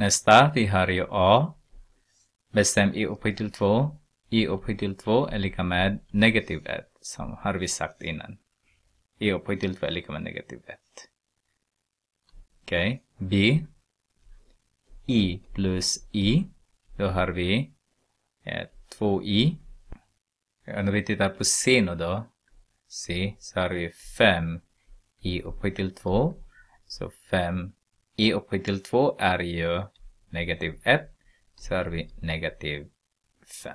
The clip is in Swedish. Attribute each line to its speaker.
Speaker 1: Nästa, vi har ju A. Bestäm i upphöjt till 2. i upphöjt till 2 är lika med negativ 1, som har vi sagt innan. i upphöjt till 2 är lika med negativ 1. Okej, okay. B. i plus i. Då har vi eh, 2i. Om vi tittar på C nu då. C, så har vi 5 i upphöjt till 2. Så 5 i upphöjt till 2 är ju negativ 1. Så har vi negativ 5.